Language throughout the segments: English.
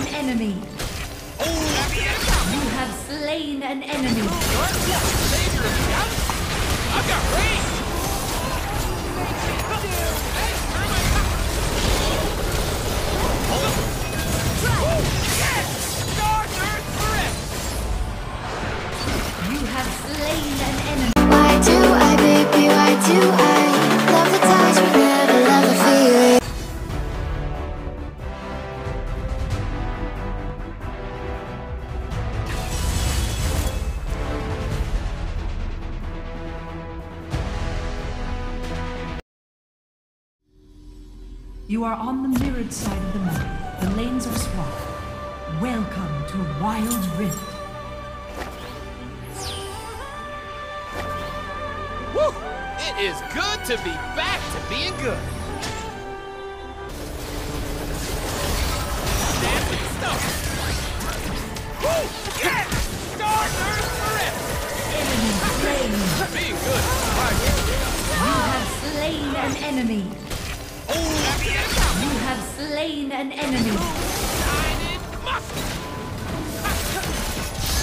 an enemy. You have slain an enemy. I've got. You are on the mirrored side of the map. The lanes are swapped. Welcome to Wild Rift. Woo! It is good to be back to being good. Dancing stuff. Woo! Yes! Star Earth forever. Enemy slain. Being good. You have slain an enemy. You have slain an enemy.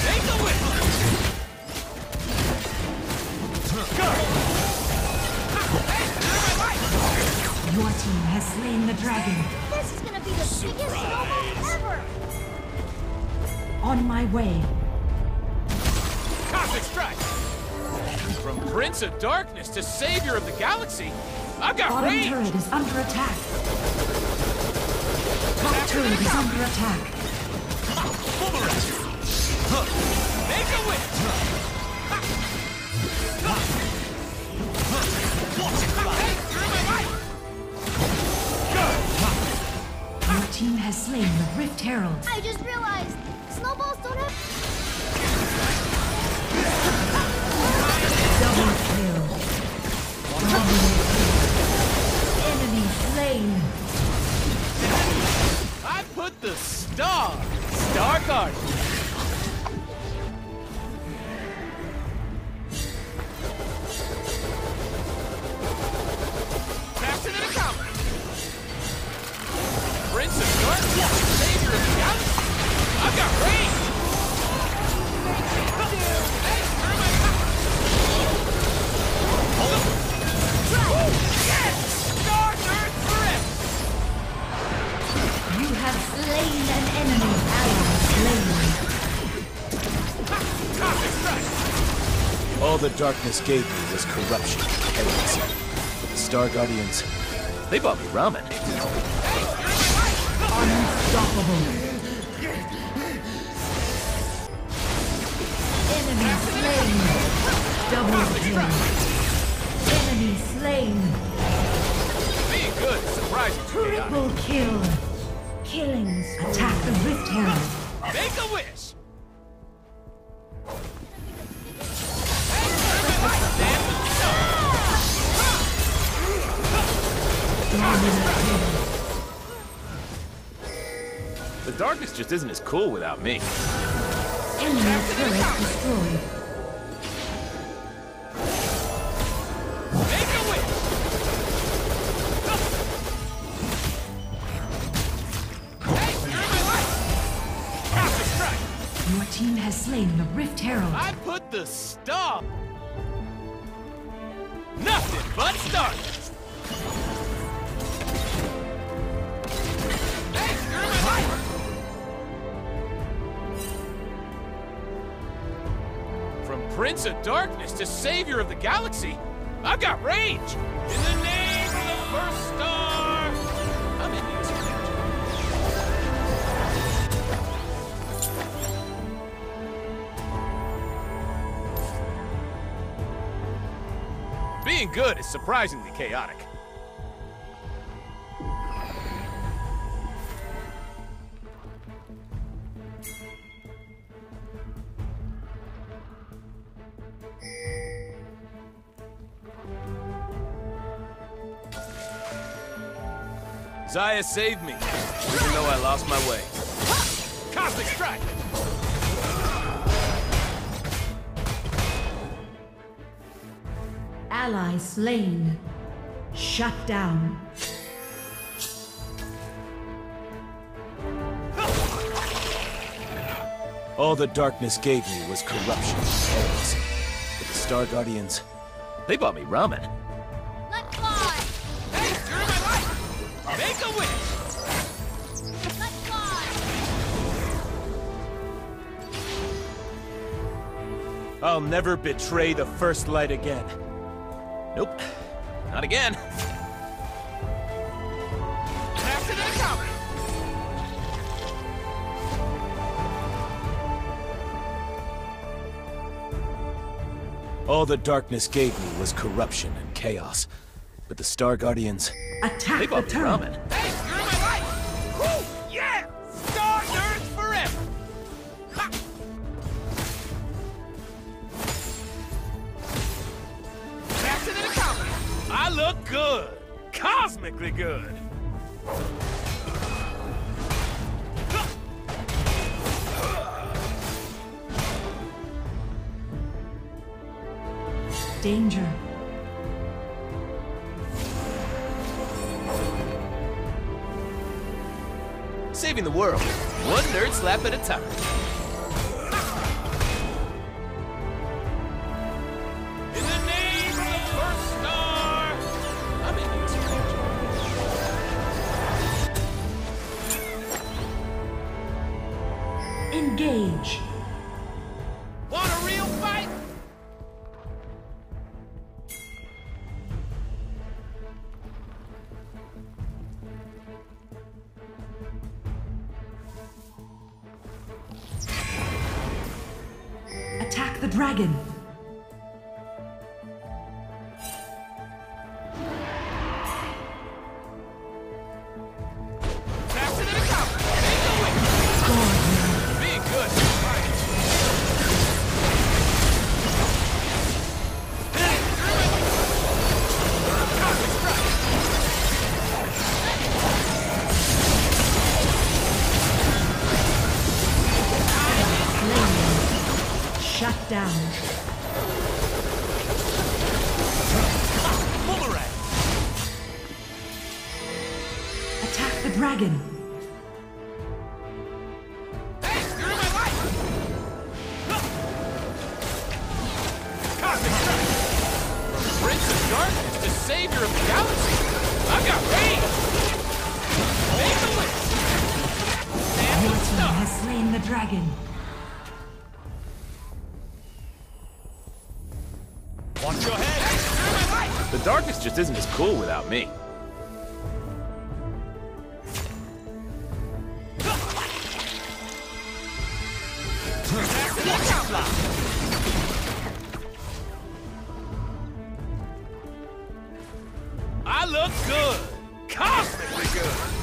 Take the. Your team has slain the dragon. This is gonna be the biggest snowball ever On my way. Cosmic strike. From Prince of Darkness to Savior of the Galaxy, I've got Bottom range. turret is under attack. Top turret is under attack. Make a wish. Your team has slain the Rift Herald. I just realized All the darkness gave me was corruption, heresy. But the Star Guardians, they bought me ramen. Unstoppable. Enemy slain. Double kill. Enemy slain. Being good is surprising to me. Triple kill. Killings. Attack the Rift Herald. Make a wish. The darkness just isn't as cool without me. Enemy turret destroyed. Make a wish. Hey, you're my life. Cosmic strike. Your team has slain the Rift Herald. I put the star. Nothing but stardust. Prince of Darkness to Savior of the Galaxy, I've got range. In the name of the first star, I'm in. Being good is surprisingly chaotic. Xayah saved me, even though I lost my way. Cosmic Strike! Ally slain. Shut down. All the darkness gave me was corruption. But the Star Guardians, they bought me ramen. I'll never betray the First Light again. Nope. Not again. Pass it in counter. All the darkness gave me was corruption and chaos. But the Star Guardians, Attack they the bought turret. I look good. Cosmically good. Danger. Saving the world, one nerd slap at a time. Engage. Want a real fight? Attack the dragon. Attack the dragon. Hey, you're my life. Cosmic strike. Prince of Darkness to savior of the galaxy. I've got range. Make a wish. And Your team stuff. has slain the dragon. Watch your head. Hey, you're my life. The darkness just isn't as cool without me. I look good. Cosmically good.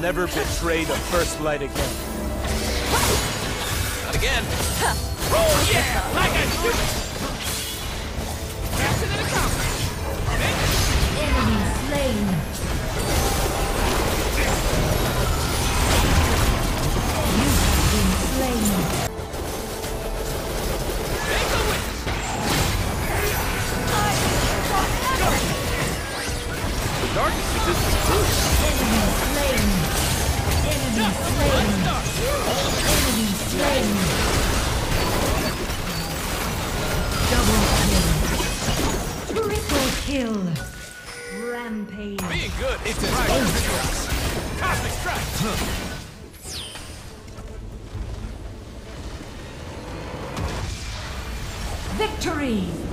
Never betray the First Light again. Not again. Oh yeah, like I Victory!